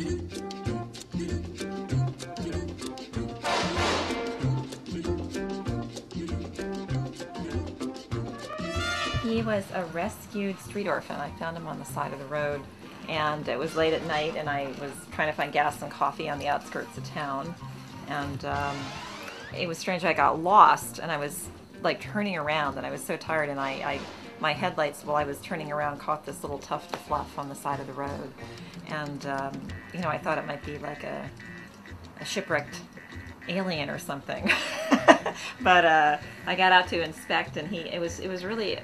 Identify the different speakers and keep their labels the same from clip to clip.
Speaker 1: He was a rescued street orphan. I found him on the side of the road, and it was late at night, and I was trying to find gas and coffee on the outskirts of town. And um, it was strange. I got lost, and I was like turning around, and I was so tired, and I, I my headlights while I was turning around caught this little tuft of fluff on the side of the road, and um, you know I thought it might be like a, a shipwrecked alien or something. but uh, I got out to inspect, and he it was it was really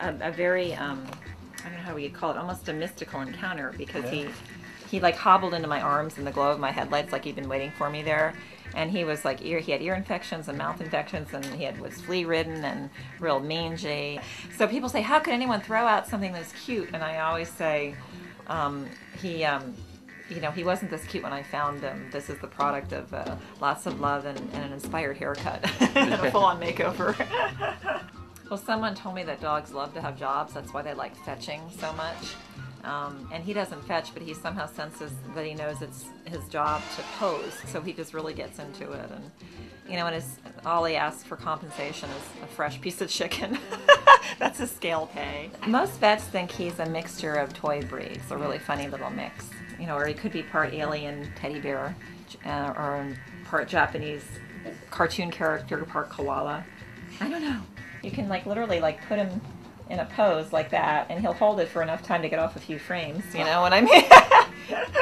Speaker 1: a, a very um, I don't know how we could call it almost a mystical encounter because
Speaker 2: Yeah.
Speaker 1: he he like hobbled into my arms in the glow of my headlights like he'd been waiting for me there. And he was like ear he had ear infections and mouth infections and he had was flea ridden and real mangy. So people say how could anyone throw out something that's cute? And i always say um, he um, you know he wasn't this cute when i found him. This is the product of uh, lots of love and, and an inspired haircut and a full-on makeover. Well, someone told me that dogs love to have jobs. That's why they like fetching so much. Um, and he doesn't fetch, but he somehow senses that he knows it's his job to pose. So he just really gets into it. And, you know, and his, all he asks for compensation is a fresh piece of chicken. That's his scale pay. Most vets think he's a mixture of toy breeds, a really funny little mix. You know, or he could be part alien teddy bear uh, or part Japanese cartoon character, part koala. I don't know. You can like literally like put him in a pose like that, and he'll hold it for enough time to get off a few frames. You know what I mean?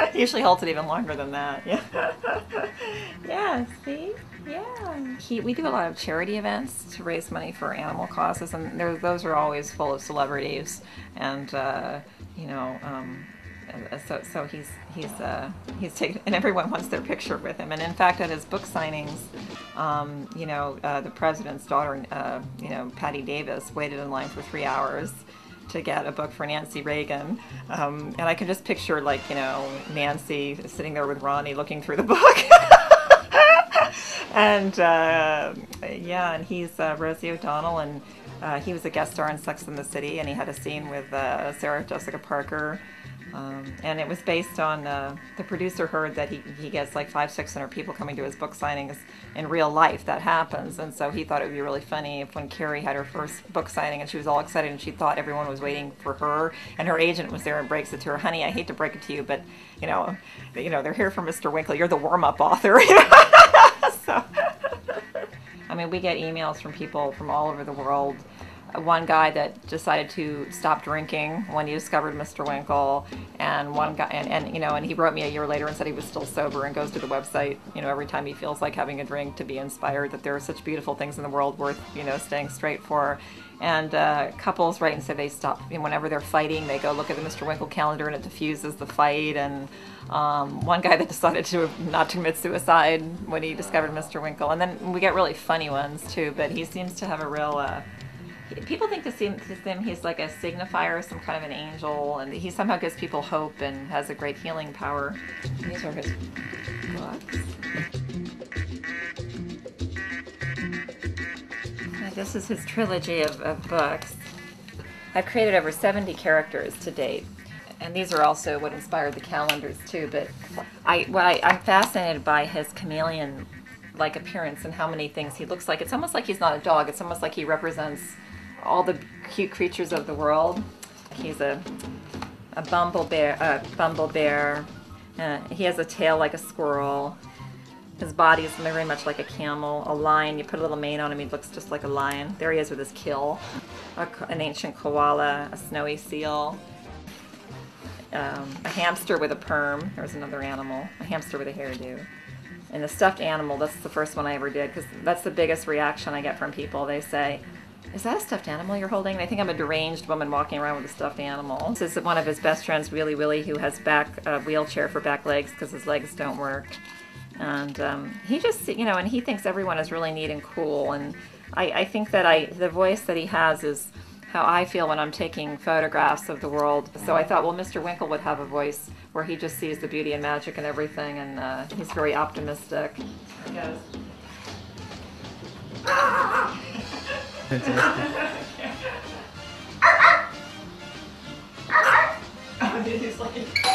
Speaker 1: he usually holds it even longer than that. Yeah. yeah. See. Yeah. He, we do a lot of charity events to raise money for animal causes, and those are always full of celebrities, and uh, you know. Um, uh, so, so he's he's uh, he's taken, and everyone wants their picture with him. And in fact, at his book signings, um, you know, uh, the president's daughter, uh, you know, Patti Davis, waited in line for three hours to get a book for Nancy Reagan. Um, and I can just picture, like, you know, Nancy sitting there with Ronnie looking through the book. and uh, yeah, and he's uh, Rosie O'Donnell, and he was a guest star in Sex and the City, and he had a scene with Sarah Jessica Parker. Um, and it was based on uh, the producer heard that he, he gets like five, six hundred people coming to his book signings in real life. That happens, and so he thought it would be really funny if when Carrie had her first book signing and she was all excited and she thought everyone was waiting for her, and her agent was there and breaks it to her, "Honey, I hate to break it to you, but you know, you know they're here for Mr. Winkle. You're the warm-up author." so, I mean, we get emails from people from all over the world one guy that decided to stop drinking when he discovered Mr. Winkle, and one guy, and, and you know, and he wrote me a year later and said he was still sober and goes to the website, you know, every time he feels like having a drink to be inspired that there are such beautiful things in the world worth, you know, staying straight for. And uh, couples write and say they stop, know, whenever they're fighting, they go look at the Mr. Winkle calendar and it diffuses the fight. And um, one guy that decided to not to commit suicide when he discovered Mr. Winkle. And then we get really funny ones too, but he seems to have a real. Uh, people think to him, to him he's like a signifier, some kind of an angel, and he somehow gives people hope and has a great healing power. These are his books. This is his trilogy of, of books. I've created over 70 characters to date. And these are also what inspired the calendars too. But I, what I, I'm fascinated by his chameleon like appearance and how many things he looks like. It's almost like he's not a dog. It's almost like he represents all the cute creatures of the world. He's a a bumble bear. A bumble bear. Uh, he has a tail like a squirrel. His body is very much like a camel. A lion. You put a little mane on him, he looks just like a lion. There he is with his kill. A, an ancient koala. A snowy seal. Um, a hamster with a perm. There's another animal. A hamster with a hairdo. And the stuffed animal, that's the first one I ever did because that's the biggest reaction I get from people. They say, Is that a stuffed animal you're holding? I think I'm a deranged woman walking around with a stuffed animal. This is one of his best friends, Wheelie Willie, who has back a wheelchair for back legs because his legs don't work. And um, he just, you know, and he thinks everyone is really neat and cool. And I, I think that I, the voice that he has is how I feel when I'm taking photographs of the world. So I thought, well, Mr. Winkle would have a voice where he just sees the beauty and magic and everything, and uh, he's very optimistic. He goes.
Speaker 2: Fantastic.
Speaker 1: he's like.